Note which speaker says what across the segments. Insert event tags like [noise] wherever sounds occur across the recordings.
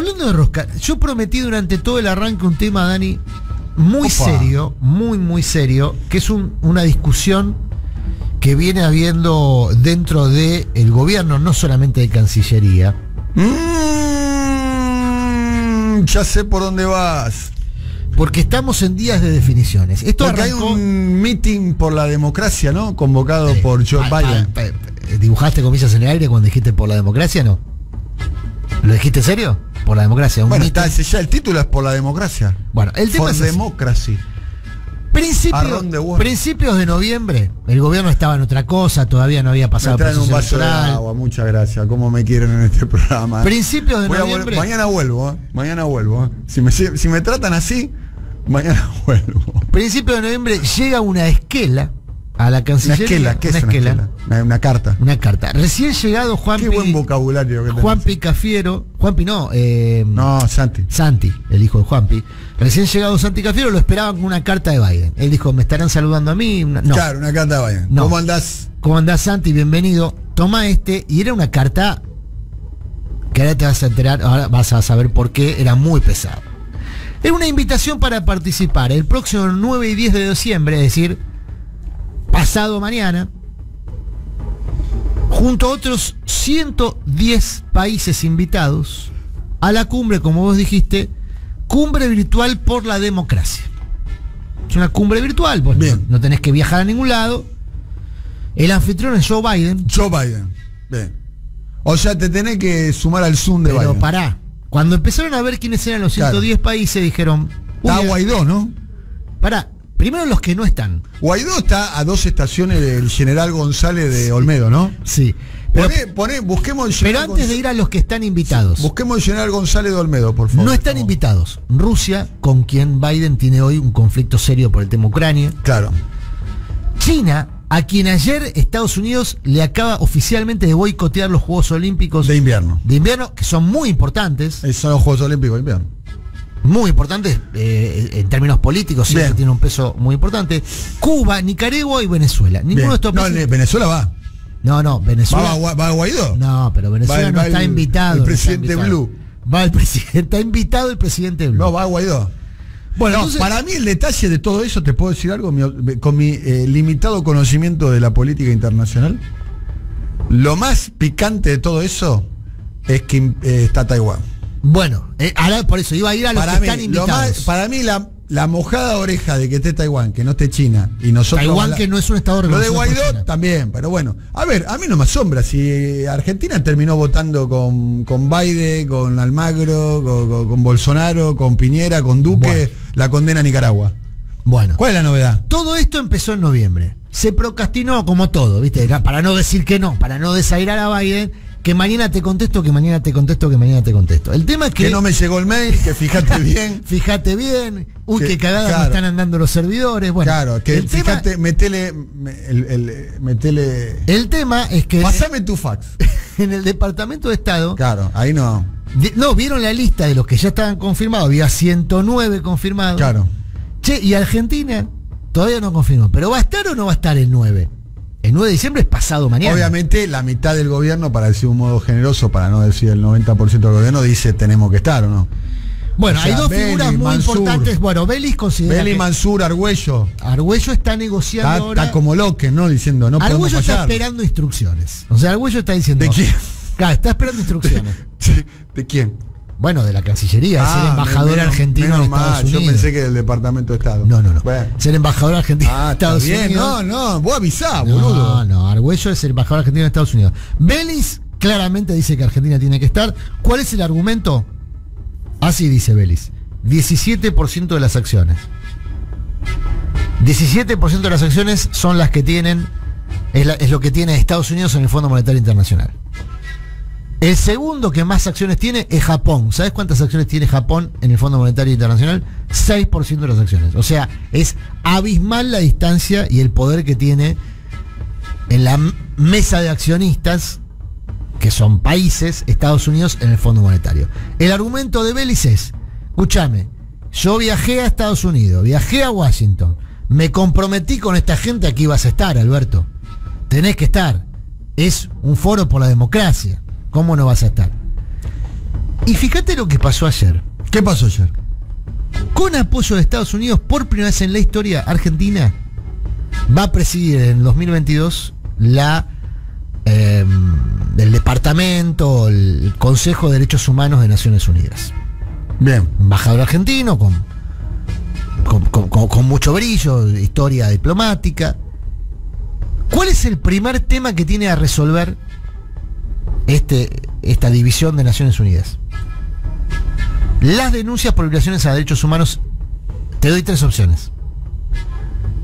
Speaker 1: Hablando de rosca, yo prometí durante todo el arranque un tema, Dani, muy
Speaker 2: Opa.
Speaker 1: serio, muy, muy serio, que es un- una discusión que viene habiendo dentro del el gobierno, no solamente de Cancillería.
Speaker 2: Mm, ya sé por dónde vas.
Speaker 1: Porque estamos en días de definiciones. Esto
Speaker 2: Porque hay un meeting por la democracia, ¿no? Convocado
Speaker 1: Eh,
Speaker 2: por Joe
Speaker 1: pa-
Speaker 2: Biden.
Speaker 1: pa- pa- ¿Dibujaste comillas en el aire cuando dijiste por la democracia? No. ¿Lo dijiste en serio? Por la democracia. un
Speaker 2: bueno, está, ya el título es por la democracia.
Speaker 1: Bueno, el tema
Speaker 2: For
Speaker 1: es
Speaker 2: democracy.
Speaker 1: Principio- principios de noviembre, el gobierno estaba en otra cosa, todavía no había
Speaker 2: Me
Speaker 1: pasado el
Speaker 2: traen un vaso de agua, muchas gracias. ¿Cómo me quieren en este [laughs] programa?
Speaker 1: Principios de
Speaker 2: Voy
Speaker 1: noviembre.
Speaker 2: mañana vuelvo, ¿eh? Mañana vuelvo. ¿eh? Si, me, si me tratan así, mañana [laughs] vuelvo.
Speaker 1: Principio de noviembre llega una esquela a la
Speaker 2: Una
Speaker 1: Cancillería.
Speaker 2: esquela, ¿qué es una esquela? Una, una carta.
Speaker 1: Una carta. Recién llegado Juan
Speaker 2: Qué buen vocabulario que.
Speaker 1: Juanpi Cafiero. Juanpi no, eh,
Speaker 2: No, Santi.
Speaker 1: Santi, el hijo de Juanpi. Recién llegado Santi Cafiero lo esperaban con una carta de Biden. Él dijo, me estarán saludando a mí. Una- No.
Speaker 2: Claro, una carta vaya.
Speaker 1: No.
Speaker 2: ¿Cómo andás?
Speaker 1: ¿Cómo andás Santi? Bienvenido. Toma este. Y era una carta que ahora te vas a enterar, ahora vas a saber por qué, era muy pesado. Era una invitación para participar el próximo 9 y 10 de diciembre, es decir, pasado mañana, junto a otros 110 países invitados a la cumbre, como vos dijiste, cumbre virtual por la democracia. Es una cumbre virtual, vos
Speaker 2: Bien.
Speaker 1: no tenés que viajar a ningún lado. El anfitrión es Joe Biden,
Speaker 2: Joe Biden. Bien. O sea, te tenés que sumar al Zoom de
Speaker 1: pero
Speaker 2: Biden.
Speaker 1: pará. Cuando empezaron a ver quiénes eran los
Speaker 2: Claro.
Speaker 1: 110 países, dijeron,
Speaker 2: Está Guaidó, ¿no?
Speaker 1: pará, primero los que no están.
Speaker 2: Guaidó está a dos estaciones del general González de Olmedo, ¿no?
Speaker 1: Sí. Pero,
Speaker 2: Poné, poné, busquemos el
Speaker 1: pero
Speaker 2: general
Speaker 1: antes de ir a los que están invitados,
Speaker 2: Busquemos el general González de Olmedo, por favor.
Speaker 1: no están invitados. Rusia, con quien Biden tiene hoy un conflicto serio por el tema Ucrania.
Speaker 2: Claro.
Speaker 1: China, a quien ayer Estados Unidos le acaba oficialmente de boicotear los Juegos Olímpicos
Speaker 2: De invierno.
Speaker 1: de invierno, que son muy importantes,
Speaker 2: Esos son los Juegos Olímpicos de invierno.
Speaker 1: Muy importantes eh, en términos políticos,
Speaker 2: Bien.
Speaker 1: tiene un peso muy importante. Cuba, Nicaragua y Venezuela. Ninguno
Speaker 2: Bien.
Speaker 1: de estos
Speaker 2: No,
Speaker 1: países-
Speaker 2: el- Venezuela va.
Speaker 1: No, no, Venezuela.
Speaker 2: ¿Va, va a Guaidó?
Speaker 1: No, pero Venezuela
Speaker 2: Va el-
Speaker 1: no
Speaker 2: va
Speaker 1: está
Speaker 2: el-
Speaker 1: invitado.
Speaker 2: el
Speaker 1: no
Speaker 2: presidente
Speaker 1: invitado.
Speaker 2: Blue.
Speaker 1: Va el presidente, está invitado el presidente Blue.
Speaker 2: No, va Guaidó.
Speaker 1: bueno,
Speaker 2: No,
Speaker 1: entonces,
Speaker 2: para mí el detalle de todo eso, te puedo decir algo, Mi- con mi eh, limitado conocimiento de la política internacional, lo más picante de todo eso es que eh, está Taiwán.
Speaker 1: Bueno, eh, ahora por eso iba a ir a los
Speaker 2: Para
Speaker 1: que
Speaker 2: mí,
Speaker 1: están
Speaker 2: lo
Speaker 1: invitados.
Speaker 2: más- para mí la, la mojada oreja de que esté Taiwán, que no esté China y nosotros
Speaker 1: Taiwán
Speaker 2: la-
Speaker 1: que no es un estado
Speaker 2: Lo de Guaidó también, pero bueno. A ver, a mí no me asombra si Argentina terminó votando con, con Biden, con Almagro, con, con- con Bolsonaro, con Piñera, con Duque,
Speaker 1: Bueno.
Speaker 2: la condena a Nicaragua.
Speaker 1: Bueno,
Speaker 2: ¿Cuál es la novedad?
Speaker 1: todo esto empezó en noviembre. Se procrastinó como todo, ¿viste? Para no decir que no, para no desairar a Biden, que mañana te contesto, que mañana te contesto, que mañana te contesto. El tema es que,
Speaker 2: Que no me llegó el mail, que fíjate [laughs] bien.
Speaker 1: fíjate bien, uy,
Speaker 2: Que-
Speaker 1: qué cagada me están andando los servidores. Bueno,
Speaker 2: claro, que
Speaker 1: el tema-
Speaker 2: metele, me- el, el- metele.
Speaker 1: el tema es que
Speaker 2: Pasame tu fax. [laughs]
Speaker 1: en el Departamento de Estado
Speaker 2: Claro, ahí no.
Speaker 1: De- no, vieron la lista de los que ya estaban confirmados. Había 109 confirmados.
Speaker 2: Claro.
Speaker 1: Che, y Argentina todavía no confirmó. ¿Pero va a estar o no va a estar el 9? El 9 de diciembre es pasado mañana.
Speaker 2: Obviamente la mitad del gobierno, para decir un modo generoso, para no decir el 90% del gobierno, dice tenemos que estar o no.
Speaker 1: bueno,
Speaker 2: o sea,
Speaker 1: hay dos figuras muy
Speaker 2: Mansur.
Speaker 1: importantes. Bueno, Belis considera
Speaker 2: Beli
Speaker 1: que
Speaker 2: Mansur, Argüello.
Speaker 1: Argüello está negociando
Speaker 2: Está,
Speaker 1: ahora.
Speaker 2: está como loque, ¿no? Diciendo, no podemos
Speaker 1: Argüello está
Speaker 2: fallar.
Speaker 1: esperando instrucciones. O sea, Argüello está diciendo.
Speaker 2: ¿De quién?
Speaker 1: Claro, está esperando instrucciones. [laughs]
Speaker 2: ¿De quién?
Speaker 1: Bueno, de la Cancillería, es el
Speaker 2: Ah,
Speaker 1: embajador
Speaker 2: menos-
Speaker 1: argentino
Speaker 2: menos
Speaker 1: en Estados
Speaker 2: mal,
Speaker 1: Unidos.
Speaker 2: Yo pensé que del Departamento de Estado.
Speaker 1: No, no, no.
Speaker 2: Bueno.
Speaker 1: Es el embajador argentino
Speaker 2: Ah,
Speaker 1: en Estados
Speaker 2: bien.
Speaker 1: Unidos.
Speaker 2: No, no, vos avisá,
Speaker 1: No,
Speaker 2: boludo.
Speaker 1: no, Argüello es el embajador argentino en Estados Unidos. Belis claramente dice que Argentina tiene que estar. ¿Cuál es el argumento? Así dice Belis. 17% de las acciones. 17% de las acciones son las que tienen, es, la- es lo que tiene Estados Unidos en el Fondo Monetario Internacional. El segundo que más acciones tiene es Japón. ¿Sabes cuántas acciones tiene Japón en el Fondo Monetario Internacional? 6% de las acciones. O sea, es abismal la distancia y el poder que tiene en la mesa de accionistas, que son países, Estados Unidos, en el Fondo Monetario. El argumento de Belis es, escúchame, yo viajé a Estados Unidos, viajé a Washington, me comprometí con esta gente, aquí vas a estar, Alberto. Tenés que estar. Es un foro por la democracia. ¿Cómo no vas a estar? Y fíjate lo que pasó ayer.
Speaker 2: ¿Qué pasó ayer?
Speaker 1: Con apoyo de Estados Unidos, por primera vez en la historia, Argentina va a presidir en 2022 la eh, el departamento, el Consejo de Derechos Humanos de Naciones Unidas.
Speaker 2: Bien.
Speaker 1: Embajador argentino con, con, con- con- con mucho brillo, historia diplomática. ¿Cuál es el primer tema que tiene a resolver este, esta división de Naciones Unidas? Las denuncias por violaciones a derechos humanos. Te doy tres opciones.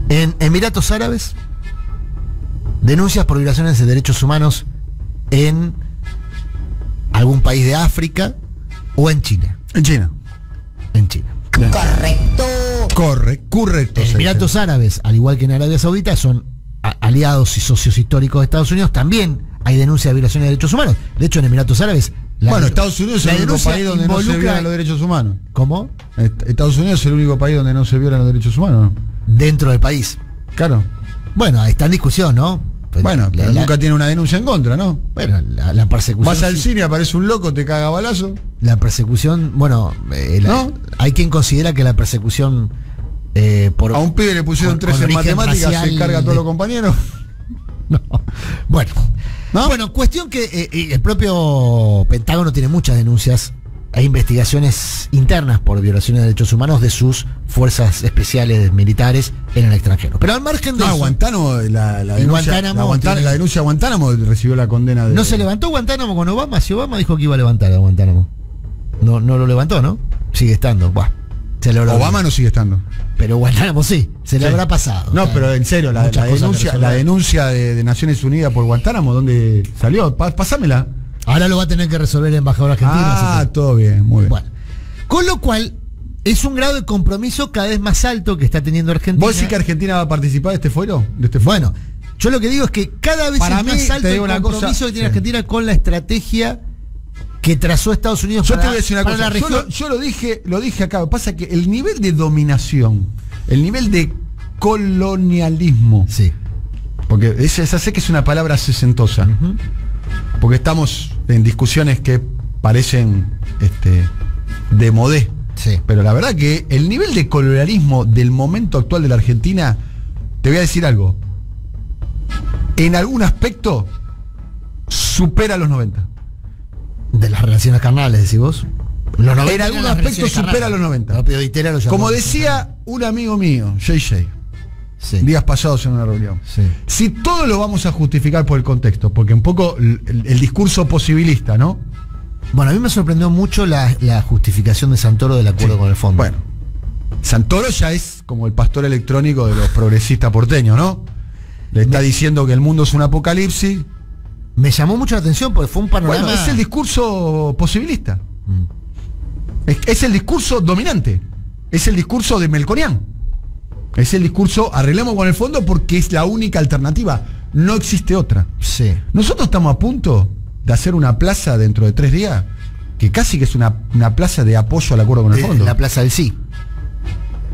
Speaker 1: En Emiratos Árabes, denuncias por violaciones de derechos humanos en algún país de África o en China.
Speaker 2: En China.
Speaker 1: En China.
Speaker 2: Corre, correcto.
Speaker 1: En Emiratos. Árabes, al igual que en Arabia Saudita, son aliados y socios históricos de Estados Unidos. También hay denuncias de violaciones de derechos humanos. De hecho, en Emiratos Árabes. la
Speaker 2: bueno, Estados Unidos es el único
Speaker 1: denuncia
Speaker 2: país donde no se violan los derechos humanos.
Speaker 1: ¿Cómo?
Speaker 2: Est- Estados Unidos es el único país donde no se violan los derechos humanos.
Speaker 1: Dentro del país.
Speaker 2: Claro.
Speaker 1: Bueno, está en discusión, ¿no? Pues
Speaker 2: Bueno,
Speaker 1: la-
Speaker 2: pero
Speaker 1: la-
Speaker 2: nunca tiene una denuncia en contra, ¿no?
Speaker 1: Bueno, la, la persecución.
Speaker 2: Vas al
Speaker 1: sí-
Speaker 2: cine, aparece un loco, te caga balazo.
Speaker 1: La persecución, bueno, eh,
Speaker 2: ¿No?
Speaker 1: hay quien considera que la persecución eh, por.
Speaker 2: A un pibe le pusieron
Speaker 1: con-
Speaker 2: tres
Speaker 1: con
Speaker 2: en matemáticas, se carga a todos
Speaker 1: de-
Speaker 2: los compañeros. [laughs]
Speaker 1: No. Bueno.
Speaker 2: ¿No?
Speaker 1: Bueno, cuestión que eh, el propio Pentágono tiene muchas denuncias e investigaciones internas por violaciones de derechos humanos de sus fuerzas especiales militares en el extranjero. Pero al margen de
Speaker 2: No,
Speaker 1: eso,
Speaker 2: Guantánamo, la, denuncia,
Speaker 1: Guantánamo
Speaker 2: la, Guantán-
Speaker 1: tiene-
Speaker 2: la denuncia de Guantánamo recibió la condena de.
Speaker 1: ¿no se levantó Guantánamo con Obama? Si Obama dijo que iba a levantar a Guantánamo. No, no lo levantó, ¿no? Sigue estando. Buah, se le habrá
Speaker 2: Obama no sigue estando.
Speaker 1: Pero Guantánamo sí, se le habrá pasado.
Speaker 2: No,
Speaker 1: O sea,
Speaker 2: pero en serio, la, denuncia,
Speaker 1: resolver.
Speaker 2: la denuncia de, de Naciones Unidas por Guantánamo, ¿dónde salió? Pásamela.
Speaker 1: Ahora lo va a tener que resolver el embajador argentino.
Speaker 2: Ah,
Speaker 1: así que-
Speaker 2: todo bien, muy bien.
Speaker 1: Bueno, con lo cual es un grado de compromiso cada vez más alto que está teniendo Argentina.
Speaker 2: ¿Vos decís que Argentina va a participar de este foro? De este?
Speaker 1: Bueno, yo lo que digo es que cada vez
Speaker 2: Para
Speaker 1: es
Speaker 2: mí,
Speaker 1: más alto el compromiso
Speaker 2: cosa,
Speaker 1: que tiene
Speaker 2: sí.
Speaker 1: Argentina con la estrategia que trazó Estados Unidos
Speaker 2: Yo
Speaker 1: para,
Speaker 2: te voy a decir una
Speaker 1: para
Speaker 2: cosa.
Speaker 1: la
Speaker 2: Yo,
Speaker 1: región.
Speaker 2: lo, yo lo dije, lo dije acá. Lo que Pasa que el nivel de dominación, el nivel de colonialismo,
Speaker 1: Sí.
Speaker 2: porque esa, esa sé que es una palabra sesentosa, porque estamos en discusiones que parecen este, de modé.
Speaker 1: Sí.
Speaker 2: Pero la verdad que el nivel de colonialismo del momento actual de la Argentina, te voy a decir algo. En algún aspecto supera los 90.
Speaker 1: De las relaciones carnales, decís vos. Los 90
Speaker 2: En algún aspecto supera los 90.
Speaker 1: El propio Ditela lo llamó
Speaker 2: Como decía un amigo mío, JJ,
Speaker 1: Sí.
Speaker 2: días pasados en una reunión.
Speaker 1: Sí.
Speaker 2: Si todo lo vamos a justificar por el contexto, porque un poco el, el- el discurso posibilista, ¿no?
Speaker 1: Bueno, a mí me sorprendió mucho la, la justificación de Santoro del acuerdo
Speaker 2: Sí.
Speaker 1: con el fondo.
Speaker 2: Bueno, Santoro ya es como el pastor electrónico de los progresistas porteños, ¿no? Le está diciendo que el mundo es un apocalipsis.
Speaker 1: Me llamó mucho la atención porque fue un panorama.
Speaker 2: Bueno, es el discurso posibilista.
Speaker 1: Mm.
Speaker 2: Es, es el discurso dominante. Es el discurso de Melconian. Es el discurso arreglemos con el fondo porque es la única alternativa. No existe otra.
Speaker 1: Sí.
Speaker 2: Nosotros estamos a punto de hacer una plaza dentro de tres días, que casi que es una, una plaza de apoyo al acuerdo con el
Speaker 1: Eh,
Speaker 2: fondo.
Speaker 1: La Plaza del Sí.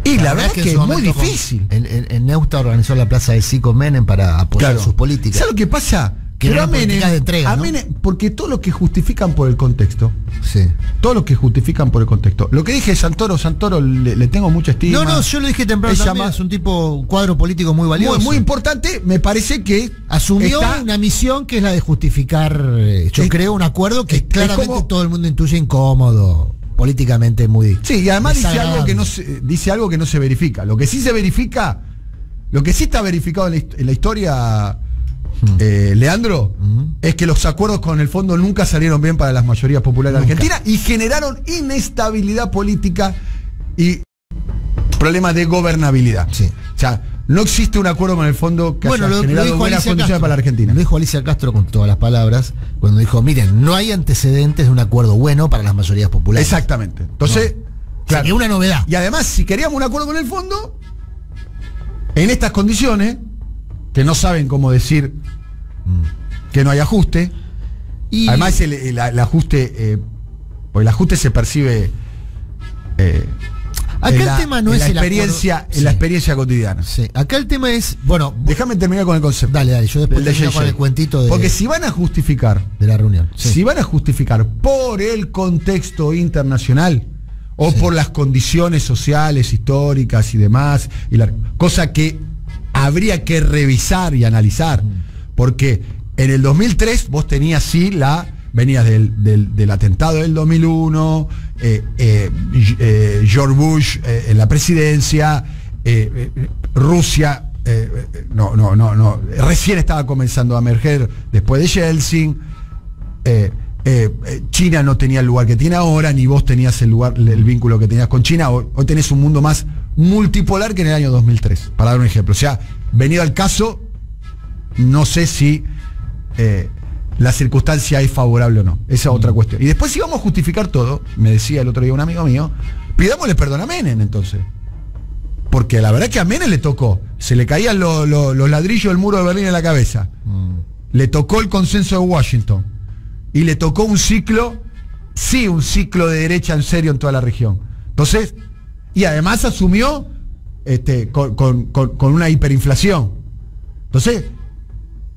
Speaker 2: y la, verdad es que es muy
Speaker 1: con-
Speaker 2: difícil.
Speaker 1: En, en- en Neusta organizó la Plaza del Sí con Menem para apoyar sus políticas.
Speaker 2: ¿Sabes lo que pasa?
Speaker 1: Que
Speaker 2: Pero a Menem-
Speaker 1: políticas de entrega,
Speaker 2: a
Speaker 1: ¿no?
Speaker 2: Menem- porque todo lo que justifican por el contexto,
Speaker 1: Sí.
Speaker 2: todo lo que justifican por el contexto. Lo que dije Santoro, Santoro le, le tengo mucha estima.
Speaker 1: No, no, yo lo dije temprano
Speaker 2: Ella
Speaker 1: también,
Speaker 2: más-
Speaker 1: es un tipo, un cuadro político muy valioso.
Speaker 2: muy, muy importante, me parece que
Speaker 1: Asumió
Speaker 2: está-
Speaker 1: una misión que es la de justificar, eh, yo
Speaker 2: Es-
Speaker 1: creo, un acuerdo que
Speaker 2: es-
Speaker 1: claramente
Speaker 2: como-
Speaker 1: todo el mundo intuye incómodo, políticamente muy.
Speaker 2: Sí, y además dice algo que no se, dice algo que no se verifica. Lo que sí se verifica, lo que sí está verificado en la, hist- en la historia, eh, Leandro,
Speaker 1: Mm.
Speaker 2: es que los acuerdos con el fondo nunca salieron bien para las mayorías populares de. Argentina y generaron inestabilidad política y problemas de gobernabilidad.
Speaker 1: Sí.
Speaker 2: O sea, no existe un acuerdo con el fondo que
Speaker 1: Bueno,
Speaker 2: haya
Speaker 1: lo,
Speaker 2: generado
Speaker 1: dijo
Speaker 2: buenas
Speaker 1: Alicia
Speaker 2: condiciones
Speaker 1: Castro.
Speaker 2: para la Argentina.
Speaker 1: Lo dijo Alicia Castro con todas las palabras, cuando dijo, miren, no hay antecedentes de un acuerdo bueno para las mayorías populares.
Speaker 2: Exactamente. Entonces, claro.
Speaker 1: Sería una novedad.
Speaker 2: Y además, si queríamos un acuerdo con el fondo, en estas condiciones, que no saben cómo decir que no hay ajuste,
Speaker 1: Y-
Speaker 2: además el, el- el ajuste, eh, el ajuste se percibe, eh,
Speaker 1: Acá
Speaker 2: en
Speaker 1: el
Speaker 2: la,
Speaker 1: tema no es
Speaker 2: la experiencia,
Speaker 1: acuerdo.
Speaker 2: en la experiencia cotidiana.
Speaker 1: Sí. Acá el tema es, bueno,
Speaker 2: Déjame terminar con el concepto.
Speaker 1: dale, dale, yo después termino con el cuentito de,
Speaker 2: Porque si van a justificar,
Speaker 1: de la reunión. Sí.
Speaker 2: si van a justificar por el contexto internacional o por las condiciones sociales, históricas y demás, y la, cosa que habría que revisar y analizar, porque en el 2003 vos tenías sí la venías del, del- atentado del 2001, eh, eh, eh, George Bush en la presidencia, Rusia, no, no, no, no, recién estaba comenzando a emerger después de Yeltsin, China no tenía el lugar que tiene ahora, ni vos tenías el lugar, el vínculo que tenías con China. Hoy tenés un mundo más multipolar que en el año 2003, para dar un ejemplo. O sea, venido al caso, no sé si eh, la circunstancia es favorable o no. Esa es otra cuestión. Y después, si vamos a justificar todo, me decía el otro día un amigo mío, pidámosle perdón a Menem entonces. Porque la verdad que a Menem le tocó. Se le caían lo- lo- los ladrillos del muro de Berlín en la cabeza.
Speaker 1: Mm.
Speaker 2: Le tocó el consenso de Washington. Y le tocó un ciclo, sí, un ciclo de derecha en serio en toda la región. Entonces, y además asumió este, con, una hiperinflación. Entonces,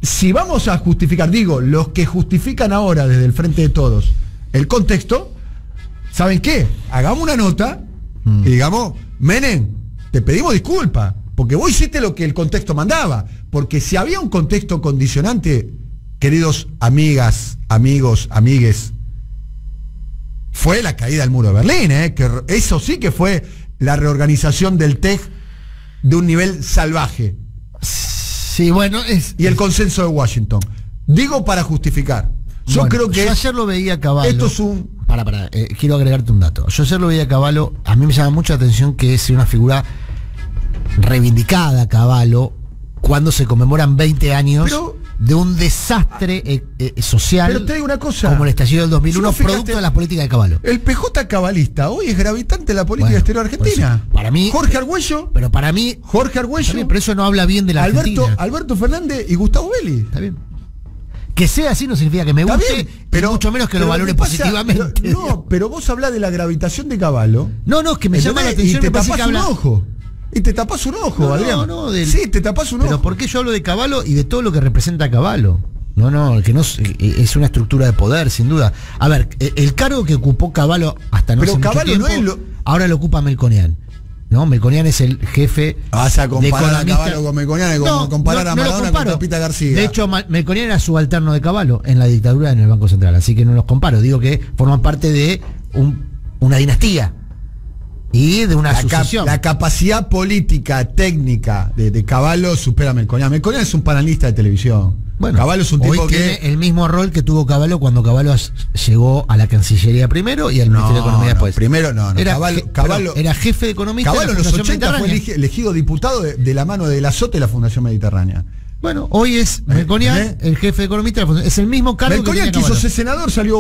Speaker 2: si vamos a justificar, digo, los que justifican ahora desde el frente de todos el contexto, ¿saben qué? Hagamos una nota y digamos, Menem, te pedimos disculpas, porque vos hiciste lo que el contexto mandaba. Porque si había un contexto condicionante, queridos amigas, amigos, amigues, fue la caída del muro de Berlín, ¿eh? que eso sí que fue la reorganización del TEG de un nivel salvaje
Speaker 1: Sí, bueno, es.
Speaker 2: y el consenso de Washington. Digo para justificar. Yo
Speaker 1: Bueno,
Speaker 2: creo que
Speaker 1: yo ayer lo veía a Caballo.
Speaker 2: esto es un
Speaker 1: Para, para, eh, quiero agregarte un dato. Yo ayer lo veía a Caballo, a mí me llama mucho la atención que es una figura reivindicada Caballo cuando se conmemoran 20 años
Speaker 2: Pero-
Speaker 1: de un desastre eh, eh, social
Speaker 2: Pero te digo una cosa.
Speaker 1: como el estallido del 2001,
Speaker 2: Si vos fijaste-
Speaker 1: producto de las políticas de Caballo.
Speaker 2: el PJ cabalista hoy es gravitante en la política
Speaker 1: Bueno,
Speaker 2: exterior argentina.
Speaker 1: eso, para mí-
Speaker 2: Jorge Argüello,
Speaker 1: Pero para mí,
Speaker 2: Jorge Argüello,
Speaker 1: bien, pero eso no habla bien de la
Speaker 2: Alberto,
Speaker 1: Argentina.
Speaker 2: Alberto Fernández y Gustavo Belli.
Speaker 1: Está bien. Que sea así no significa que me guste,
Speaker 2: bien,
Speaker 1: pero mucho menos que lo
Speaker 2: pero
Speaker 1: valore
Speaker 2: ¿qué pasa?
Speaker 1: positivamente.
Speaker 2: Pero- no, pero vos hablás de la gravitación de Caballo.
Speaker 1: No, no, es que me llama la atención.
Speaker 2: Y te
Speaker 1: me
Speaker 2: un ojo. Y te tapás un ojo,
Speaker 1: No, no,
Speaker 2: Adrián.
Speaker 1: no, del-
Speaker 2: Sí, te tapás un
Speaker 1: Pero
Speaker 2: ojo.
Speaker 1: ¿por qué yo hablo de Caballo y de todo lo que representa Caballo? No, no, que no es, eh, una estructura de poder, sin duda. A ver, eh, el cargo que ocupó Caballo hasta no
Speaker 2: Pero
Speaker 1: hace mucho
Speaker 2: Cavallo no
Speaker 1: tiempo,
Speaker 2: es lo-
Speaker 1: ahora lo ocupa Melconian. ¿No? Melconian es el jefe.
Speaker 2: Vas a
Speaker 1: de
Speaker 2: comparar a
Speaker 1: economista-
Speaker 2: Caballo con Melconian, es como comparar a Maradona con. Pepita García.
Speaker 1: De hecho, Melconian era subalterno de Caballo en la dictadura en el Banco Central, así que no los comparo. Digo que forman parte de un- una dinastía y de una
Speaker 2: la, cap- la capacidad política, técnica de, de Caballo supera a Melconian. Melconian es un panelista de televisión.
Speaker 1: Bueno,
Speaker 2: Caballo es un
Speaker 1: hoy
Speaker 2: tipo
Speaker 1: tiene
Speaker 2: que.
Speaker 1: el mismo rol que tuvo Caballo cuando Caballo llegó a la Cancillería primero y al Ministerio de Economía
Speaker 2: no,
Speaker 1: después.
Speaker 2: primero no, no.
Speaker 1: Era,
Speaker 2: Caballo,
Speaker 1: je-
Speaker 2: Caballo-
Speaker 1: perdón, era jefe de economista
Speaker 2: Caballo en los
Speaker 1: Fundación
Speaker 2: 80 fue elegido diputado de, de la mano del azote de la Fundación Mediterránea.
Speaker 1: Bueno, hoy es Melconian,
Speaker 2: ¿eh?
Speaker 1: el jefe de economista. Es el mismo cargo
Speaker 2: Melconian
Speaker 1: que
Speaker 2: quiso ser senador, salió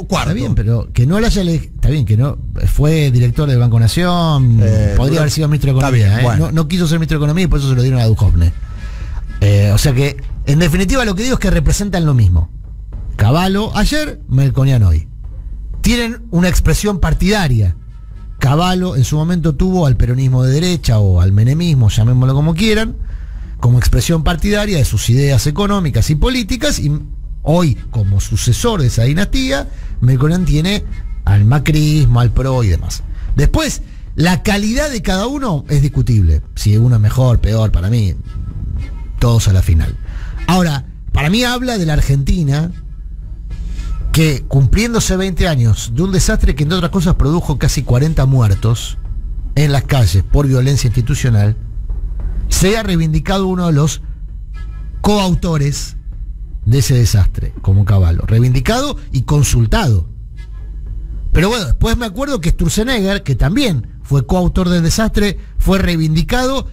Speaker 2: eh, cuarto.
Speaker 1: Está bien, pero que no le haya Está bien, que no. Fue director del Banco Nación.
Speaker 2: Eh,
Speaker 1: podría haber sido ministro de Economía.
Speaker 2: bien,
Speaker 1: ¿eh?
Speaker 2: bueno.
Speaker 1: no, no quiso ser ministro de Economía y por eso se lo dieron a Duhovne. O sea que, en definitiva, lo que digo es que representan lo mismo. Caballo ayer, Melconian hoy. Tienen una expresión partidaria. Caballo en su momento tuvo al peronismo de derecha o al menemismo, llamémoslo como quieran, como expresión partidaria de sus ideas económicas y políticas y hoy como sucesor de esa dinastía, Melconian tiene al macrismo, al PRO y demás. Después, la calidad de cada uno es discutible. Si uno es mejor, peor, para mí, todos a la final. Ahora, para mí habla de la Argentina que cumpliéndose 20 años de un desastre que entre otras cosas produjo casi 40 muertos en las calles por violencia institucional, se ha reivindicado uno de los coautores de ese desastre, como Caballo. Reivindicado y consultado. Pero bueno, después me acuerdo que Sturzenegger, que también fue coautor del desastre, fue reivindicado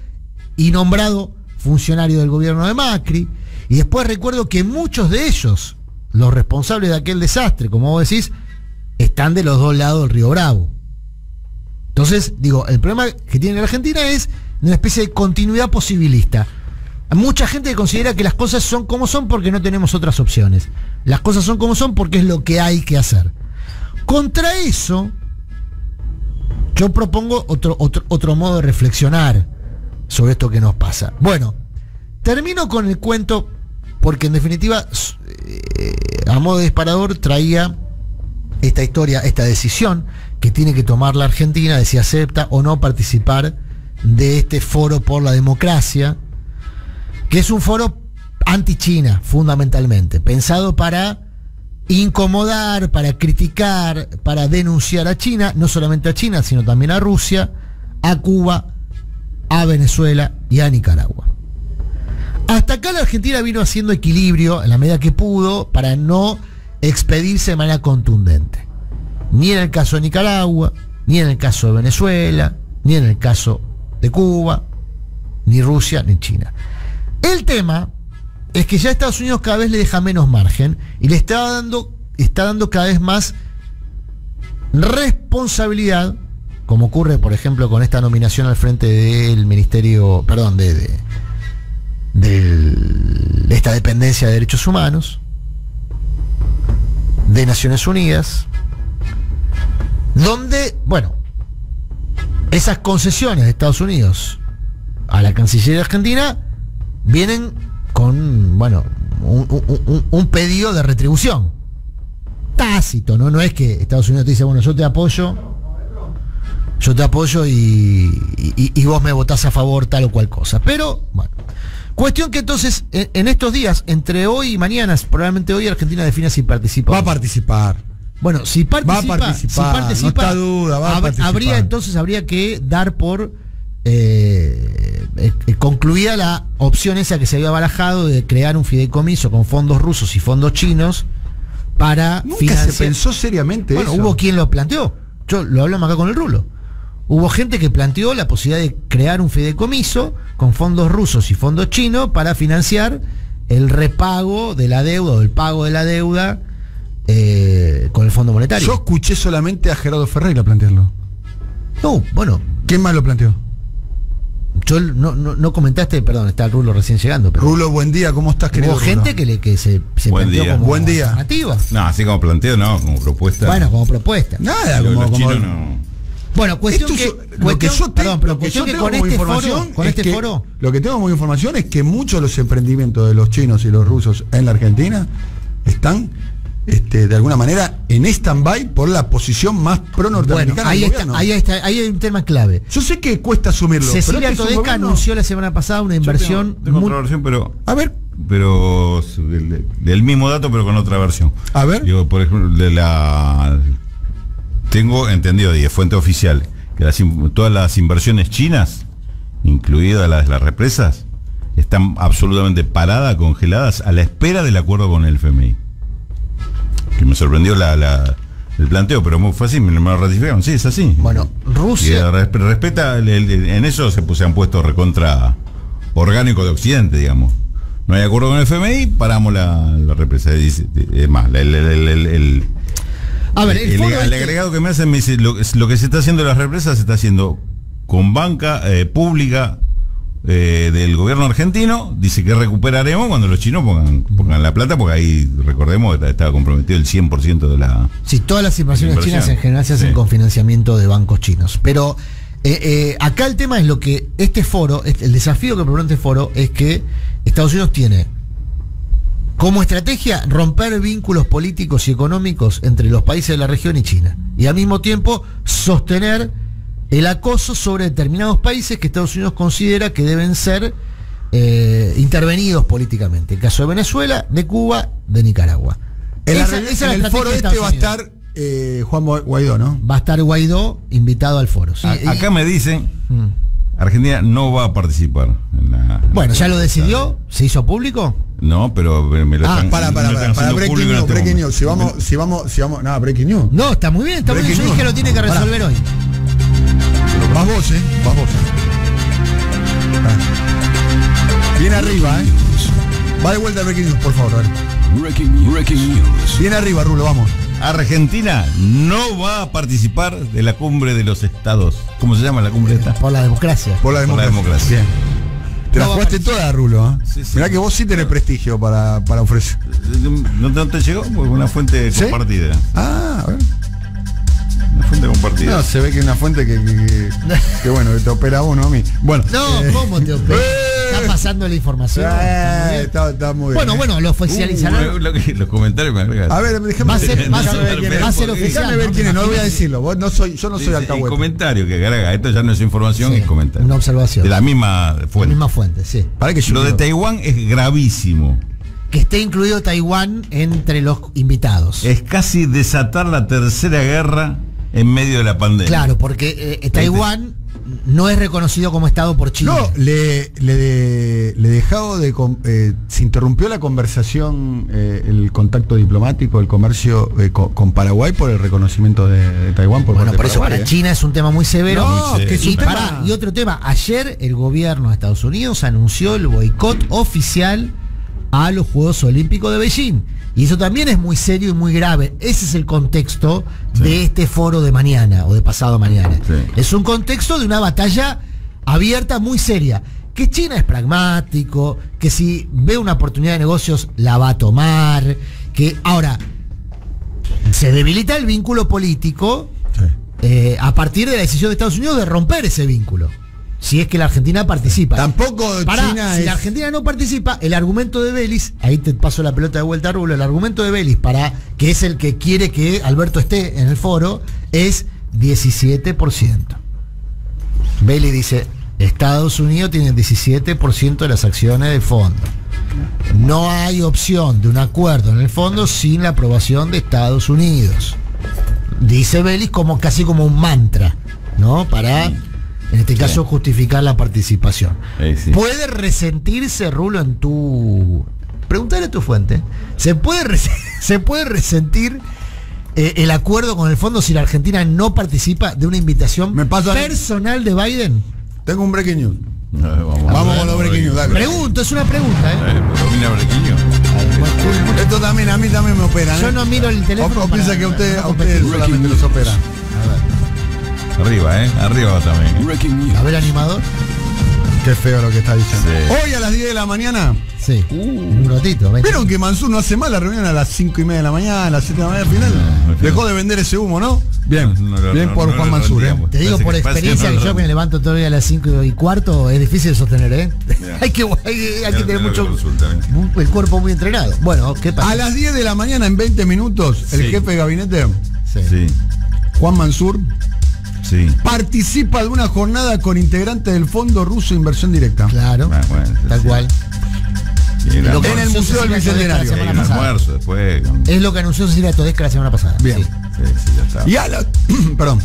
Speaker 1: y nombrado funcionario del gobierno de Macri. Y después recuerdo que muchos de ellos, los responsables de aquel desastre, como vos decís, están de los dos lados del río Bravo. Entonces, digo, el problema que tiene la Argentina es una especie de continuidad posibilista. Mucha gente considera que las cosas son como son porque no tenemos otras opciones. Las cosas son como son porque es lo que hay que hacer. Contra eso, yo propongo otro, otro, otro modo de reflexionar sobre esto que nos pasa. Bueno, termino con el cuento porque en definitiva, eh, a modo de disparador, traía esta historia, esta decisión que tiene que tomar la Argentina de si acepta o no participar de este foro por la democracia, que es un foro anti-China, fundamentalmente, pensado para incomodar, para criticar, para denunciar a China, no solamente a China, sino también a Rusia, a Cuba, a Venezuela y a Nicaragua. Hasta acá la Argentina vino haciendo equilibrio en la medida que pudo para no expedirse de manera contundente. Ni en el caso de Nicaragua, ni en el caso de Venezuela, ni en el caso de Cuba, ni Rusia, ni China. El tema es que ya Estados Unidos cada vez le deja menos margen y le está dando, está dando cada vez más responsabilidad, como ocurre, por ejemplo, con esta nominación al frente del Ministerio, perdón, de, de, de esta dependencia de derechos humanos, de Naciones Unidas, donde, bueno, esas concesiones de Estados Unidos a la Cancillería Argentina vienen con, bueno, un, pedido de retribución. Tácito, ¿no? No es que Estados Unidos te dice, bueno, yo te apoyo, yo te apoyo y, y vos me votás a favor tal o cual cosa. Pero, bueno. Cuestión que entonces, en, estos días, entre hoy y mañana, probablemente hoy Argentina define si participa.
Speaker 2: Va a participar.
Speaker 1: Bueno, si participa,
Speaker 2: va a participar,
Speaker 1: si participa,
Speaker 2: no duda, va a participar.
Speaker 1: habría entonces habría que dar por eh, eh, concluida la opción esa que se había barajado de crear un fideicomiso con fondos rusos y fondos chinos para
Speaker 2: Nunca se pensó seriamente
Speaker 1: bueno, hubo quien lo planteó. Yo lo hablamos acá con el rulo. Hubo gente que planteó la posibilidad de crear un fideicomiso con fondos rusos y fondos chinos para financiar el repago de la deuda o el pago de la deuda eh, Fondo Monetario.
Speaker 2: Yo escuché solamente a Gerardo Ferreira plantearlo.
Speaker 1: No, bueno.
Speaker 2: ¿Quién más lo planteó?
Speaker 1: Yo no, comentaste, perdón, está Rulo recién llegando.
Speaker 2: Pero Rulo, buen día, ¿cómo estás, querido?
Speaker 1: Hubo gente que, le, que se, se
Speaker 2: buen planteó día.
Speaker 1: como
Speaker 2: buen día.
Speaker 1: alternativa.
Speaker 3: No, así como planteo, no, como propuesta.
Speaker 1: Bueno, como propuesta.
Speaker 2: Nada, como, como, no.
Speaker 1: Bueno, cuestión que,
Speaker 2: lo que yo
Speaker 1: perdón, pero cuestión que, con este foro, con este foro,
Speaker 2: lo que tengo como información es que muchos de los emprendimientos de los chinos y los rusos en la Argentina están este, de alguna manera en stand-by por la posición más pro-norteamericana.
Speaker 1: ahí, está, ahí, está, ahí hay un tema clave.
Speaker 2: Yo sé que cuesta asumirlo.
Speaker 1: Cecilia Todeca anunció la semana pasada una inversión.
Speaker 3: Tengo, otra versión, pero.
Speaker 2: A ver.
Speaker 3: Pero del mismo dato, pero con otra versión.
Speaker 2: A ver.
Speaker 3: Digo, por ejemplo, de la tengo entendido de fuente oficial que todas las inversiones chinas, incluidas las de las represas, están absolutamente paradas, congeladas, a la espera del acuerdo con el FMI. Que me sorprendió la, el planteo, pero fue así, me, lo ratificaron. Sí, es así.
Speaker 1: Bueno, Rusia.
Speaker 3: respeta, en eso se, se han puesto recontra orgánico de Occidente, digamos. No hay acuerdo con el FMI, paramos la, represa. Es más, el
Speaker 1: a ver, el,
Speaker 3: este- agregado que me hacen me dice, lo, que se está haciendo en las represas se está haciendo con banca eh, pública eh, del gobierno argentino, dice que recuperaremos cuando los chinos pongan, pongan la plata, porque ahí, recordemos, estaba comprometido el 100% de la...
Speaker 1: Sí, todas las inversiones chinas en general se hacen con financiamiento de bancos chinos, pero... Eh, acá el tema es lo que este foro, este, el desafío que propone este foro es que Estados Unidos tiene como estrategia, romper vínculos políticos y económicos entre los países de la región y China. Y al mismo tiempo sostener el acoso sobre determinados países que Estados Unidos considera que deben ser eh, intervenidos políticamente. El caso de Venezuela, de Cuba, de Nicaragua.
Speaker 2: En, el foro este va a estar eh, Juan Guaidó, ¿no?
Speaker 1: Va a estar Guaidó invitado al foro.
Speaker 3: acá me dicen... Mm. Argentina no va a participar. En la,
Speaker 1: bueno, ¿ya lo decidió? ¿Se hizo público?
Speaker 3: No, pero me lo
Speaker 2: ah, para, para, para, para breaking news, este breaking news. Si vamos, si vamos, si vamos, no, breaking news.
Speaker 1: No, está muy bien, está muy bien. Yo dije que lo tiene que resolver hoy.
Speaker 2: Vas vos, eh, vas vos. Ah. Bien arriba, eh. Va de vuelta el breaking news, por favor, a ver. Breaking, breaking news. Bien arriba, Rulo, vamos.
Speaker 3: Argentina no va a participar de la cumbre de los estados. ¿Cómo se llama la cumbre esta?
Speaker 1: Por la democracia.
Speaker 2: Por la democracia. Bien. Te la jugaste toda, Rulo. ¿eh? Mirá que vos sí tenés prestigio para, para ofrecer.
Speaker 3: ¿No te, llegó? una fuente compartida.
Speaker 2: Ah, a ver.
Speaker 3: Fuente compartida.
Speaker 2: No, se ve que es una fuente que, que, que- [laughs] que, bueno, que te opera uno a mí. Bueno.
Speaker 1: No,
Speaker 2: eh,
Speaker 1: ¿cómo te opera?
Speaker 2: eh, [laughs]
Speaker 1: Está pasando la información.
Speaker 2: eh,
Speaker 1: está muy
Speaker 2: está, muy bien.
Speaker 1: Bueno, bueno, lo oficializarán.
Speaker 3: Uh, lo los comentarios me agregan.
Speaker 2: A ver, déjame ver quién es.
Speaker 1: va a ser oficial,
Speaker 2: Déjame ver
Speaker 1: ¿no?
Speaker 2: quién es, no voy a decirlo. Vos no soy, yo no soy
Speaker 3: Dice, el
Speaker 2: alcahuete.
Speaker 3: comentario que agrega, esto ya no es información,
Speaker 1: Sí,
Speaker 3: es comentario.
Speaker 1: una observación.
Speaker 3: De la misma
Speaker 1: La
Speaker 3: fuente.
Speaker 1: misma fuente, sí.
Speaker 2: Para que yo
Speaker 3: Lo de Taiwán es gravísimo.
Speaker 1: Que esté incluido Taiwán entre los invitados.
Speaker 3: Es casi desatar la tercera guerra en medio de la pandemia.
Speaker 1: Claro, porque eh, Taiwán no es reconocido como Estado por China.
Speaker 2: No, le, le, de- le dejado de. eh, se interrumpió la conversación, eh, el contacto diplomático, el comercio eh, co- con, Paraguay por el reconocimiento de, de Taiwán por
Speaker 1: Bueno,
Speaker 2: parte
Speaker 1: por eso
Speaker 2: Paraguay,
Speaker 1: para
Speaker 2: ¿eh?
Speaker 1: China es un tema muy severo.
Speaker 2: No,
Speaker 3: Muy
Speaker 2: que es
Speaker 1: y,
Speaker 2: un tema-
Speaker 1: pará, y otro tema, ayer el gobierno de Estados Unidos anunció el boicot oficial a los Juegos Olímpicos de Beijing. Y eso también es muy serio y muy grave. Ese es el contexto de este foro de mañana o de pasado mañana.
Speaker 3: Sí.
Speaker 1: Es un contexto de una batalla abierta muy seria. Que China es pragmático, que si ve una oportunidad de negocios la va a tomar, que ahora se debilita el vínculo político
Speaker 2: Sí.
Speaker 1: eh, a partir de la decisión de Estados Unidos de romper ese vínculo. Si es que la Argentina participa.
Speaker 2: Tampoco
Speaker 1: Pará,
Speaker 2: China
Speaker 1: si
Speaker 2: es-
Speaker 1: la Argentina no participa, el argumento de Vélez, ahí te paso la pelota de vuelta a Rulo, el argumento de Vélez para que es el que quiere que Alberto esté en el foro es 17%. Vélez dice, Estados Unidos tiene 17% de las acciones del fondo. No hay opción de un acuerdo en el fondo sin la aprobación de Estados Unidos. Dice Vélez como casi como un mantra, ¿no? Para, en este caso, justificar la participación.
Speaker 3: Eh, sí.
Speaker 1: ¿Puede resentirse, Rulo, en tu... Preguntarle a tu fuente. ¿Se puede, res- [laughs] ¿se puede resentir eh, el acuerdo con el fondo si la Argentina no participa de una invitación
Speaker 2: Me paso a-
Speaker 1: personal de Biden?
Speaker 2: Tengo un breaking news.
Speaker 3: No, vamos,
Speaker 2: Vamos con los breaking news, dale.
Speaker 1: Pregunto, es una pregunta, ¿eh?
Speaker 3: Eh, ¿Domina breaking news?
Speaker 2: Esto también, a mí también me operan.
Speaker 1: Yo
Speaker 2: ¿eh?
Speaker 1: no miro el teléfono
Speaker 2: O, o piensa que a usted, a usted solamente los operan.
Speaker 3: Arriba, ¿eh? Arriba también.
Speaker 1: A ver, animador.
Speaker 2: Qué feo lo que está diciendo.
Speaker 3: Sí.
Speaker 2: Hoy a las 10 de la mañana.
Speaker 1: Sí. En un ratito. ven.
Speaker 2: ¿Vieron que Mansur no hace mal la reunión a las 5 y media de la mañana, a las 7 de la mañana al final?
Speaker 3: No, final.
Speaker 2: Dejó de vender ese humo, ¿no? Bien,
Speaker 3: No, no,
Speaker 2: bien
Speaker 3: no,
Speaker 2: por
Speaker 3: no
Speaker 2: Juan Mansur, ¿eh?
Speaker 1: Te digo por experiencia
Speaker 3: no
Speaker 1: que yo me levanto todavía a las 5 y cuarto, es difícil sostener, ¿eh? [laughs] hay, que, hay, que- hay que
Speaker 3: Ya,
Speaker 1: tener mucho.
Speaker 3: ¿eh?
Speaker 1: El cuerpo muy entrenado. Bueno, ¿qué pasa?
Speaker 2: A las 10 de la mañana, en 20 minutos, el
Speaker 3: Sí.
Speaker 2: jefe de gabinete,
Speaker 1: Sí.
Speaker 3: Sí,
Speaker 2: Juan Mansur,
Speaker 3: sí.
Speaker 2: participa de una jornada con integrantes del Fondo Ruso de Inversión Directa.
Speaker 1: Claro.
Speaker 3: Ah, bueno,
Speaker 1: tal
Speaker 3: sí.
Speaker 1: cual.
Speaker 3: El
Speaker 1: que
Speaker 2: En el Museo del Bicentenario.
Speaker 1: Pasada.
Speaker 3: almuerzo después. con-
Speaker 1: Es lo que anunció Cecilia Todesca la semana pasada.
Speaker 2: Bien.
Speaker 1: Sí.
Speaker 3: Sí, sí, ya está.
Speaker 2: Y a las. [clears throat] perdón.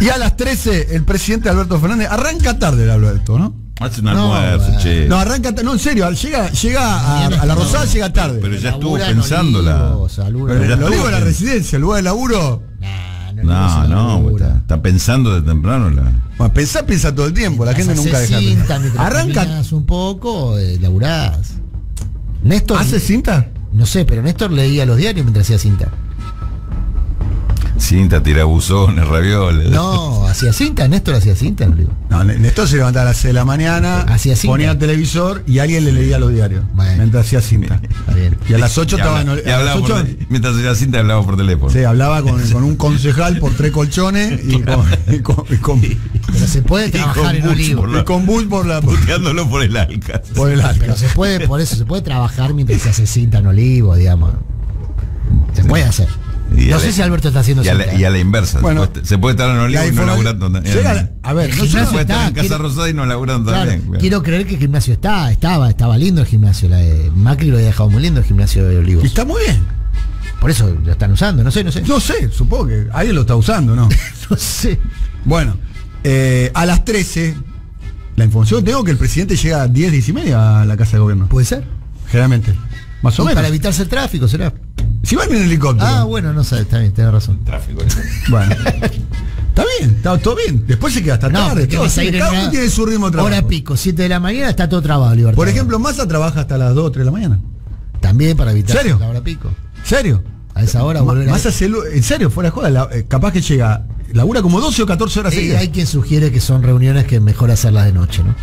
Speaker 2: Y a las 13, el presidente Alberto Fernández. Arranca tarde el Alberto, ¿no?
Speaker 3: Hace un
Speaker 1: No,
Speaker 3: almuerzo, che.
Speaker 2: No, arranca No, en serio, al- llega, llega a, a la Rosada, llega tarde.
Speaker 3: Pero ya estuvo
Speaker 1: en
Speaker 3: pensándola.
Speaker 2: Pero
Speaker 3: ya
Speaker 2: lo digo en la residencia, el lugar de laburo.
Speaker 1: Nah, no,
Speaker 3: No, está, está pensando de temprano la.
Speaker 2: Bueno, pensá, piensa todo el tiempo, la gente nunca deja. de
Speaker 1: cinta,
Speaker 2: Arranca.
Speaker 1: un poco, eh, laburás. Néstor.
Speaker 2: ¿Hace cinta?
Speaker 1: No sé, pero Néstor leía los diarios mientras hacía cinta.
Speaker 3: Cinta, tira buzones, ravioles.
Speaker 1: No, hacía cinta, Néstor hacía cinta, no.
Speaker 2: No, Néstor se levantaba a las 6 de la mañana,
Speaker 1: Hacía cinta.
Speaker 2: ponía el televisor y alguien le leía los diarios.
Speaker 1: Bueno.
Speaker 2: Mientras hacía cinta. [laughs]
Speaker 1: Está bien.
Speaker 2: Y a las 8
Speaker 3: Y
Speaker 2: estaba
Speaker 3: habla-
Speaker 2: en-
Speaker 3: y
Speaker 2: a las
Speaker 3: hablaba por
Speaker 2: 8
Speaker 3: te- mientras hacía cinta hablaba por teléfono.
Speaker 2: Sí, hablaba con, con un concejal por tres colchones y [laughs] con, y con, y con,
Speaker 1: Pero se puede trabajar en Olivo.
Speaker 3: por la-
Speaker 2: y con Bush por la
Speaker 3: Puteándolo por el Alcas.
Speaker 2: por el arca.
Speaker 1: Pero se puede, por eso, se puede trabajar mientras se hace cinta en Olivo, digamos. Se puede hacer.
Speaker 3: Y
Speaker 1: No sé
Speaker 3: la-
Speaker 1: si Alberto está haciendo
Speaker 3: y a, la,
Speaker 1: cinta.
Speaker 3: y a la inversa.
Speaker 2: Bueno,
Speaker 3: se, puede, estar en Olivo
Speaker 2: La
Speaker 3: y no laburando.
Speaker 2: la- [laughs] a ver, no
Speaker 3: se puede estar en Casa
Speaker 1: quiero-
Speaker 3: Rosada y no laburando
Speaker 1: Claro,
Speaker 3: también. claro.
Speaker 1: quiero creer que el gimnasio está, estaba, estaba lindo el gimnasio. La de Macri lo había dejado muy lindo el gimnasio de Olivos.
Speaker 2: Y está muy bien.
Speaker 1: Por eso lo están usando, no sé, no sé.
Speaker 2: No sé, supongo que alguien lo está usando, ¿no? [laughs]
Speaker 1: No sé.
Speaker 2: Bueno, eh, a las 13, la información tengo que el presidente llega a 10, 10 y media a la casa de gobierno.
Speaker 1: ¿Puede ser?
Speaker 2: Generalmente. Más o menos.
Speaker 1: para evitarse el tráfico, será.
Speaker 2: Si van en helicóptero.
Speaker 1: Ah, bueno, no sé, está bien, tenés razón.
Speaker 3: Tráfico.
Speaker 2: Bueno. está bien, está todo bien. Después se queda hasta
Speaker 1: No,
Speaker 2: tarde. todo
Speaker 1: a ir
Speaker 2: cada uno tiene su ritmo de trabajo.
Speaker 1: Hora pico, 7 de la mañana, está todo trabado, Libertad.
Speaker 2: Por ejemplo, Massa trabaja hasta las 2 o 3 de la mañana.
Speaker 1: También para evitar
Speaker 2: ¿Serio?
Speaker 1: la hora pico.
Speaker 2: ¿Serio?
Speaker 1: A esa hora
Speaker 2: Ma-
Speaker 1: volver a...
Speaker 2: Massa se lo- en serio, fuera de joda, la- eh, capaz que llega, labura como 12 o 14 horas
Speaker 1: Eh,
Speaker 2: seguidas.
Speaker 1: hay quien sugiere que son reuniones que mejor hacerlas de noche, ¿no?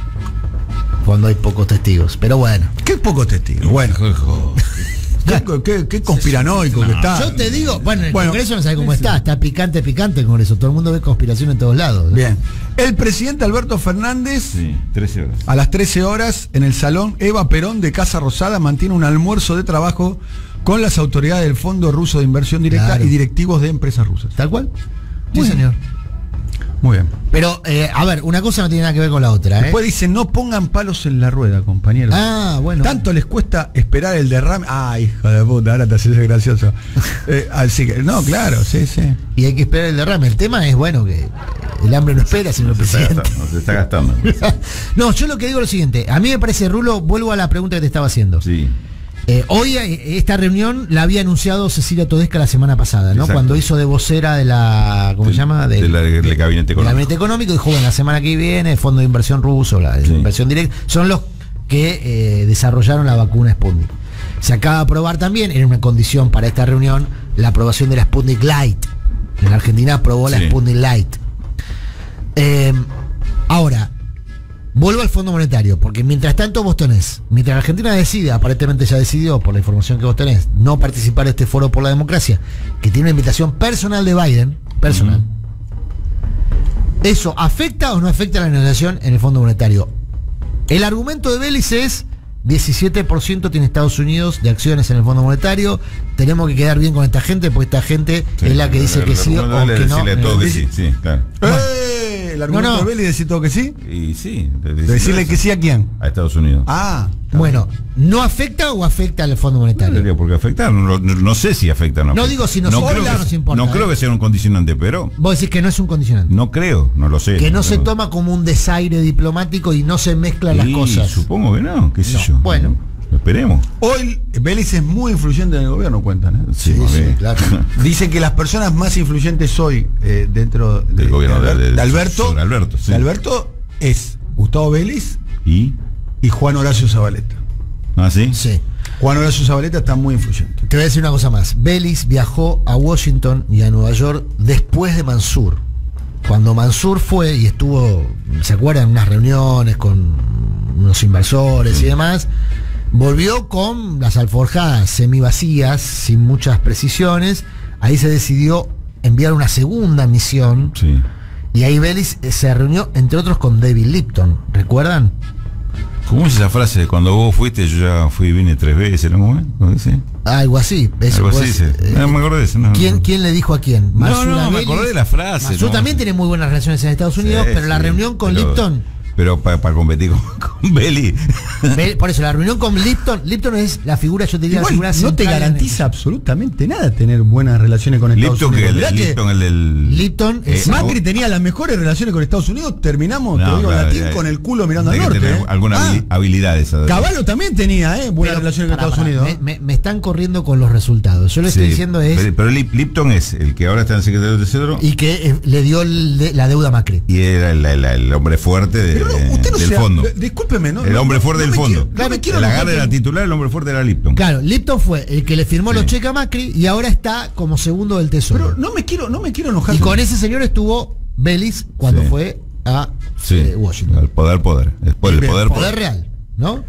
Speaker 1: Cuando hay pocos testigos. Pero bueno.
Speaker 2: Qué poco testigo. Bueno, Qué, qué- qué conspiranoico que está.
Speaker 1: Yo te digo, bueno, el
Speaker 2: Bueno,
Speaker 1: Congreso no sabe cómo está, está picante, picante el Congreso. Todo el mundo ve conspiración en todos lados. ¿no?
Speaker 2: Bien. El presidente Alberto Fernández,
Speaker 3: Sí, 13 horas.
Speaker 2: a las 13 horas, en el salón Eva Perón de Casa Rosada, mantiene un almuerzo de trabajo con las autoridades del Fondo Ruso de Inversión Directa
Speaker 1: Claro.
Speaker 2: y directivos de empresas rusas.
Speaker 1: ¿Tal cual? Sí,
Speaker 2: Muy bien. Muy bien.
Speaker 1: Pero, eh, a ver, una cosa no tiene nada que ver con la otra, ¿eh?
Speaker 2: Después dice, no pongan palos en la rueda, compañeros.
Speaker 1: Ah, bueno.
Speaker 2: Tanto les cuesta esperar el derrame. Ah, hijo de puta, ahora te haces gracioso. [laughs] Eh, así que, no, claro, sí, sí.
Speaker 1: Y hay que esperar el derrame. El tema es, bueno, que el hambre no espera, señor
Speaker 3: Se está
Speaker 1: presidente.
Speaker 3: gastando, se está gastando. [laughs]
Speaker 1: no, yo lo que digo es lo siguiente. A mí me parece, Rulo, vuelvo a la pregunta que te estaba haciendo.
Speaker 3: Sí.
Speaker 1: Eh, hoy eh, esta reunión la había anunciado Cecilia Todesca la semana pasada, ¿no?
Speaker 3: Exacto.
Speaker 1: Cuando hizo de vocera de la, ¿cómo se llama?
Speaker 3: de la- del
Speaker 1: de-
Speaker 3: gabinete económico.
Speaker 1: gabinete económico. Dijo, bueno, la semana que viene, el Fondo de Inversión Ruso, la
Speaker 3: Sí.
Speaker 1: inversión directa, son los que eh, desarrollaron la vacuna Sputnik. Se acaba de aprobar también, era una condición para esta reunión, la aprobación de la Sputnik Light. En Argentina aprobó la. Sputnik Light. Eh, ahora, vuelvo al Fondo Monetario, porque mientras tanto vos tenés, mientras Argentina decide, aparentemente ya decidió, por la información que vos tenés, no participar de este foro por la democracia, que tiene una invitación personal de Biden, personal. ¿Eso afecta o no afecta a la negociación en el Fondo Monetario? El argumento de Vélez es 17% tiene Estados Unidos de acciones en el Fondo Monetario. Tenemos que quedar bien con esta gente, porque esta gente es la que dice que sí o que no.
Speaker 3: Decirle todo que sí, sí, claro.
Speaker 2: Eh, el argumento
Speaker 1: No, no.
Speaker 2: de Beli decir todo que sí.
Speaker 3: Y sí. de-
Speaker 2: De decirle que sí a quién.
Speaker 3: A Estados Unidos.
Speaker 2: Ah,
Speaker 1: Bueno, ¿no afecta o afecta al Fondo
Speaker 3: No
Speaker 1: Monetario?
Speaker 3: tendría por qué afectar. No, no- no sé si afecta o no.
Speaker 1: No
Speaker 3: afecta.
Speaker 1: digo si nos importa
Speaker 3: creo que-
Speaker 1: nos importa,
Speaker 3: No creo
Speaker 1: eh.
Speaker 3: que sea un condicionante, pero
Speaker 1: Vos decís que no es un condicionante.
Speaker 3: no creo, no lo sé.
Speaker 1: que no se toma como un desaire diplomático y no se mezclan las cosas.
Speaker 3: Supongo que no, qué sé
Speaker 1: No,
Speaker 3: yo.
Speaker 1: bueno.
Speaker 3: Esperemos.
Speaker 2: hoy Vélez es muy influyente en el gobierno, cuentan. ¿eh?
Speaker 3: Sí,
Speaker 1: Sí, claro. [laughs]
Speaker 2: Dicen que las personas más influyentes hoy eh, dentro de-
Speaker 3: Del gobierno de- de-
Speaker 2: de Alberto,
Speaker 3: Alberto, sí.
Speaker 2: de Alberto es Gustavo Vélez
Speaker 3: ¿Y?
Speaker 2: Y Juan Horacio Zabaleta.
Speaker 3: ¿Ah, sí?
Speaker 1: Sí.
Speaker 2: Juan Horacio Zabaleta está muy influyente.
Speaker 1: Te voy a decir una cosa más. Belis viajó a Washington y a Nueva York después de Mansur. Cuando Mansur fue y estuvo, ¿se acuerdan? Unas reuniones con unos inversores y demás, volvió con las alforjadas semivacías, sin muchas precisiones. Ahí se decidió enviar una segunda misión.
Speaker 3: Sí.
Speaker 1: Y ahí Belis eh, se reunió, entre otros, con David Lipton. ¿Recuerdan?
Speaker 3: ¿Cómo es esa frase? Cuando vos fuiste, yo ya fui y vine tres veces, ¿no? ¿Cómo dice?
Speaker 1: Algo así. Eso
Speaker 3: Algo así
Speaker 1: puede
Speaker 3: dice.
Speaker 1: ser. Eh,
Speaker 3: No me acordé de eso. no.
Speaker 1: ¿Quién, ¿Quién le dijo a quién?
Speaker 3: No, no, me acordé de la frase. No.
Speaker 1: también tiene muy buenas relaciones en Estados Unidos,
Speaker 3: Sí,
Speaker 1: pero la reunión con
Speaker 3: pero-
Speaker 1: Lipton.
Speaker 3: Pero para competir con, [laughs]
Speaker 1: Ve- Por eso, la reunión con Lipton. Lipton es la figura, yo te diría, la figura
Speaker 2: no te garantiza absolutamente nada tener buenas relaciones con Estados
Speaker 3: Lipton, que
Speaker 2: Unidos.
Speaker 3: el, Lipton, el del.
Speaker 1: Lipton
Speaker 3: Eh,
Speaker 2: Macri tenía las mejores relaciones con Estados Unidos, terminamos, te
Speaker 3: No,
Speaker 2: digo
Speaker 3: claro,
Speaker 2: latín,
Speaker 3: ya-
Speaker 2: con el culo mirando al norte. ¿eh?
Speaker 3: alguna
Speaker 2: Ah,
Speaker 3: habili- habilidad esa.
Speaker 2: Caballo también tenía eh, buenas
Speaker 1: Pero,
Speaker 2: relaciones con Estados Unidos.
Speaker 1: Me, están corriendo con los resultados. Yo lo que
Speaker 3: Sí,
Speaker 1: estoy diciendo es.
Speaker 3: Pero, pero Lip- Lipton es el que ahora está en secretario de Tesoro y,
Speaker 1: Y que eh, le dio el la deuda a Macri.
Speaker 3: era el, el- el hombre fuerte de-
Speaker 2: Pero no, usted no
Speaker 3: del
Speaker 2: sea-
Speaker 3: fondo.
Speaker 2: eh, Discúlpeme, ¿no?
Speaker 3: el hombre fuerte del fondo.
Speaker 2: quiero- no me quiero
Speaker 3: el
Speaker 2: enojar
Speaker 3: agarre era
Speaker 2: con-
Speaker 3: titular, el hombre fuerte era Lipton.
Speaker 1: Claro, Lipton fue el que le firmó los cheques a Macri y ahora está como segundo del Tesoro.
Speaker 2: Pero no me quiero, no me quiero enojar.
Speaker 1: y con ese señor estuvo Belis cuando
Speaker 3: Sí.
Speaker 1: fue a
Speaker 3: Sí.
Speaker 1: eh, Washington.
Speaker 3: El poder, el poder,
Speaker 1: Poder
Speaker 3: poder.
Speaker 1: real, ¿no?